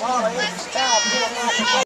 Wow, it's